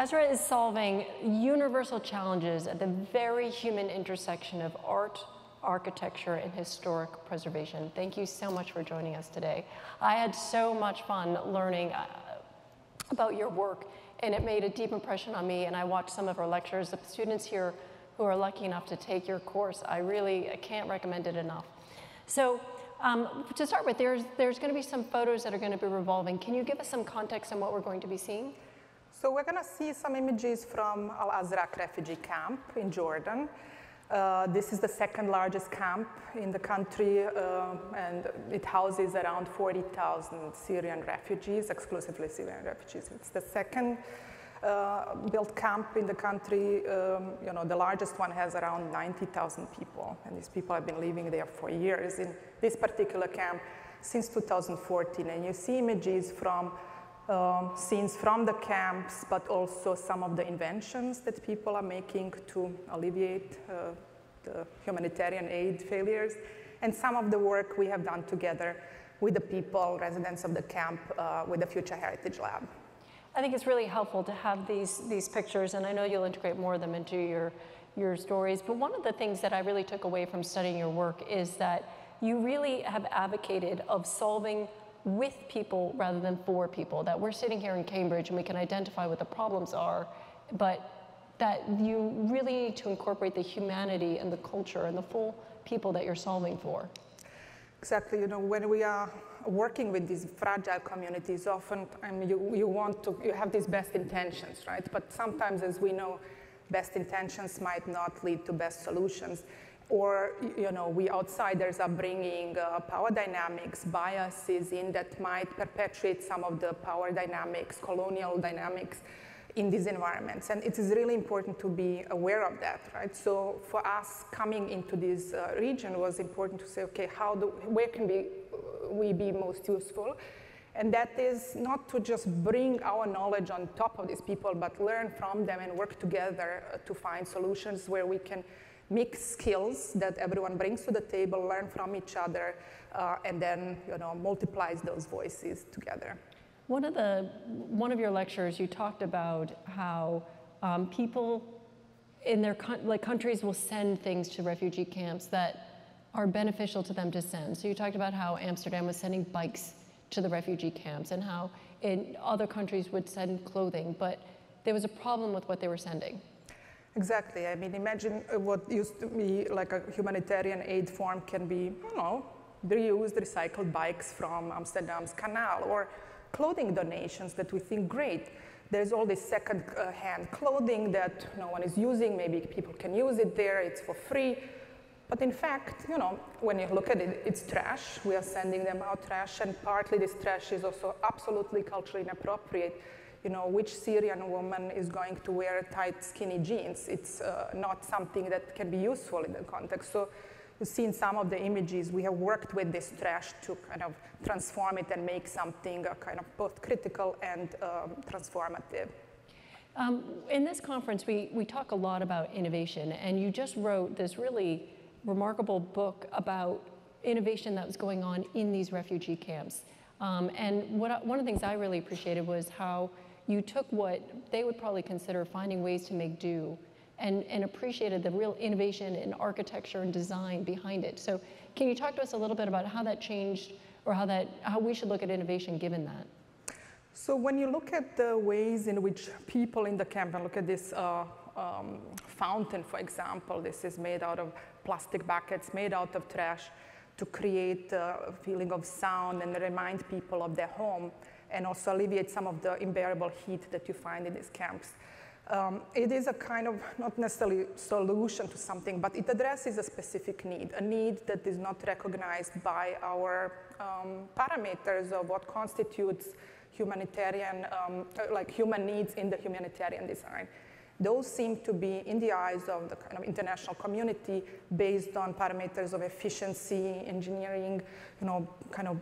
Azra is solving universal challenges at the very human intersection of art, architecture, and historic preservation. Thank you so much for joining us today. I had so much fun learning uh, about your work, and it made a deep impression on me. And I watched some of our lectures. The students here who are lucky enough to take your course, I really I can't recommend it enough. So um, to start with, there's, there's going to be some photos that are going to be revolving. Can you give us some context on what we're going to be seeing? So we're going to see some images from Al-Azraq refugee camp in Jordan. Uh, this is the second largest camp in the country, uh, and it houses around 40,000 Syrian refugees, exclusively Syrian refugees. It's the second uh, built camp in the country. Um, you know, the largest one has around 90,000 people, and these people have been living there for years in this particular camp since 2014. And you see images from um, scenes from the camps, but also some of the inventions that people are making to alleviate uh, the humanitarian aid failures, and some of the work we have done together with the people, residents of the camp, uh, with the Future Heritage Lab. I think it's really helpful to have these, these pictures, and I know you'll integrate more of them into your, your stories. But one of the things that I really took away from studying your work is that you really have advocated of solving with people rather than for people. That we're sitting here in Cambridge and we can identify what the problems are, but that you really need to incorporate the humanity and the culture and the full people that you're solving for. Exactly. You know, when we are working with these fragile communities, often I mean, you, you want to, you have these best intentions, right? But sometimes, as we know, best intentions might not lead to best solutions. Or, you know, we outsiders are bringing uh, power dynamics, biases in that might perpetuate some of the power dynamics, colonial dynamics in these environments. And it is really important to be aware of that, right? So for us coming into this uh, region was important to say, okay, how do, where can we, uh, we be most useful? And that is not to just bring our knowledge on top of these people, but learn from them and work together uh, to find solutions where we can mix skills that everyone brings to the table, learn from each other, uh, and then you know multiplies those voices together. One of the one of your lectures, you talked about how um, people in their like countries will send things to refugee camps that are beneficial to them to send. So you talked about how Amsterdam was sending bikes to the refugee camps and how in other countries would send clothing, but there was a problem with what they were sending. Exactly. I mean, imagine uh, what used to be like a humanitarian aid form can be, you know, reused, recycled bikes from Amsterdam's canal or clothing donations that we think great. There's all this second-hand uh, clothing that no one is using. Maybe people can use it there. It's for free. But in fact, you know, when you look at it, it's trash. We are sending them out trash, and partly this trash is also absolutely culturally inappropriate. You know, which Syrian woman is going to wear tight, skinny jeans? It's uh, not something that can be useful in the context. So you see in some of the images, we have worked with this trash to kind of transform it and make something uh, kind of both critical and um, transformative. Um, in this conference, we, we talk a lot about innovation, and you just wrote this really remarkable book about innovation that was going on in these refugee camps. Um, and what, one of the things I really appreciated was how you took what they would probably consider finding ways to make do and, and appreciated the real innovation in architecture and design behind it. So can you talk to us a little bit about how that changed or how, that, how we should look at innovation given that? So when you look at the ways in which people in the camp, and look at this uh, um, fountain, for example, this is made out of plastic buckets, made out of trash, to create a feeling of sound and remind people of their home, and also alleviate some of the unbearable heat that you find in these camps. Um, it is a kind of, not necessarily solution to something, but it addresses a specific need, a need that is not recognized by our um, parameters of what constitutes humanitarian, um, like human needs in the humanitarian design. Those seem to be, in the eyes of the kind of international community, based on parameters of efficiency, engineering, you know, kind of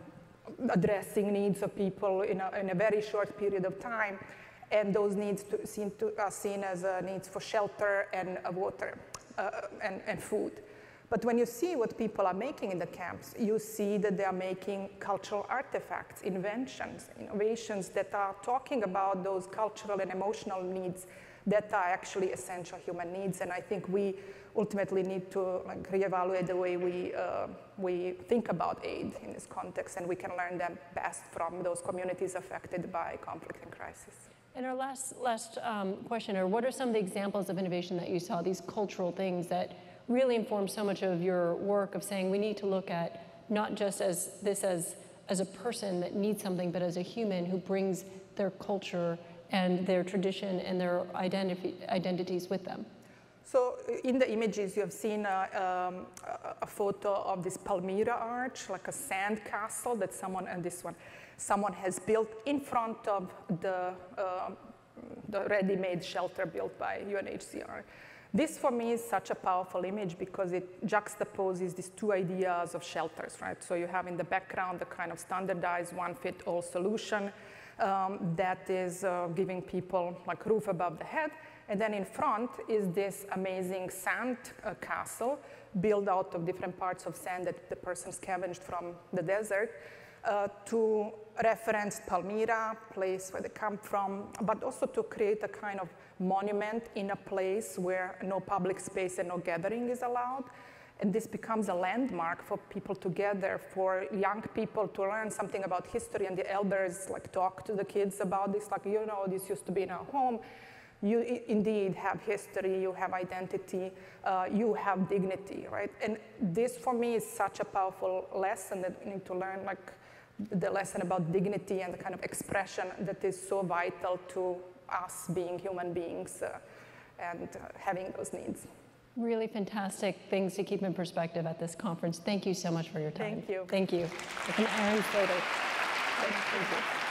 addressing needs of people in a, in a very short period of time and those needs to, seen to, are seen as uh, needs for shelter and uh, water uh, and, and, food. But when you see what people are making in the camps, you see that they are making cultural artifacts, inventions, innovations that are talking about those cultural and emotional needs that are actually essential human needs. And I think we ultimately need to like, reevaluate the way we, uh, we think about aid in this context, and we can learn them best from those communities affected by conflict and crisis. And our last, last um, question, or what are some of the examples of innovation that you saw, these cultural things that really informed so much of your work of saying we need to look at not just as this as, as a person that needs something, but as a human who brings their culture and their tradition and their identity, identities with them. So in the images, you have seen a, um, a, photo of this Palmyra arch, like a sand castle that someone, and this one, someone has built in front of the, uh, the ready-made shelter built by UNHCR. This for me is such a powerful image because it juxtaposes these two ideas of shelters, right? So you have in the background the kind of standardized one-fit-all solution um, that is uh, giving people like roof above the head. And then in front is this amazing sand uh, castle built out of different parts of sand that the person scavenged from the desert uh, to reference Palmyra, place where they come from, but also to create a kind of monument in a place where no public space and no gathering is allowed. And this becomes a landmark for people to gather, for young people to learn something about history, and the elders like talk to the kids about this, like, you know, this used to be in our home. You indeed have history, you have identity, uh, you have dignity, right? And this for me is such a powerful lesson that we need to learn, like the lesson about dignity and the kind of expression that is so vital to us being human beings uh, and uh, having those needs. Really fantastic things to keep in perspective at this conference. Thank you so much for your time. Thank you. Thank you. An iron photo. Thank you.